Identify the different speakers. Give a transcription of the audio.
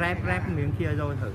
Speaker 1: ráp ráp miếng kia rồi thử.